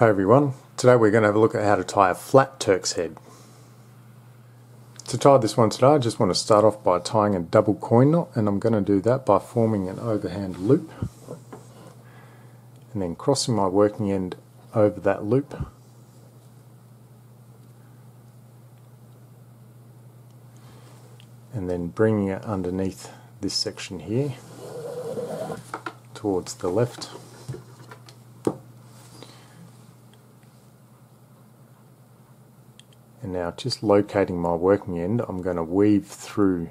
Hi everyone, today we're going to have a look at how to tie a flat Turk's head. To tie this one today I just want to start off by tying a double coin knot and I'm going to do that by forming an overhand loop and then crossing my working end over that loop. And then bringing it underneath this section here towards the left And now just locating my working end, I'm going to weave through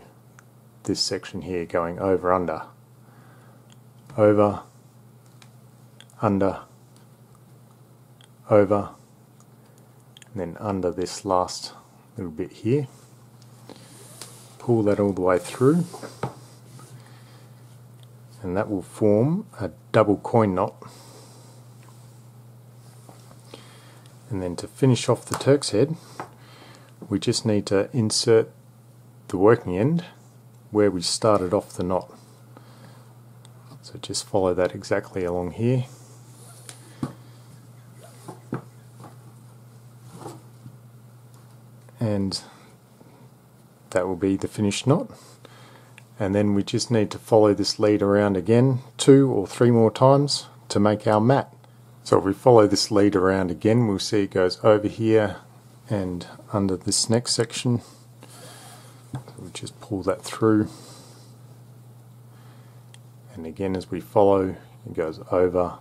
this section here going over under, over, under, over, and then under this last little bit here. Pull that all the way through and that will form a double coin knot. And then to finish off the Turk's head, we just need to insert the working end where we started off the knot. So just follow that exactly along here. And that will be the finished knot. And then we just need to follow this lead around again two or three more times to make our mat. So if we follow this lead around again, we'll see it goes over here and under this next section we just pull that through. And again as we follow it goes over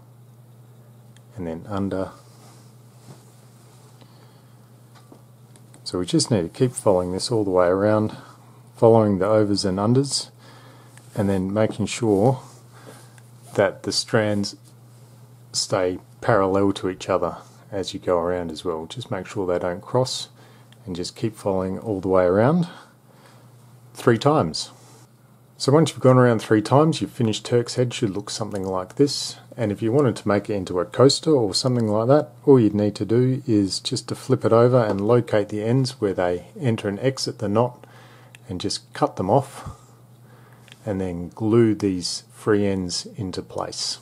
and then under. So we just need to keep following this all the way around following the overs and unders and then making sure that the strands stay parallel to each other as you go around as well. Just make sure they don't cross and just keep following all the way around three times. So once you've gone around three times, your finished Turk's head should look something like this. And if you wanted to make it into a coaster or something like that, all you'd need to do is just to flip it over and locate the ends where they enter and exit the knot and just cut them off and then glue these free ends into place.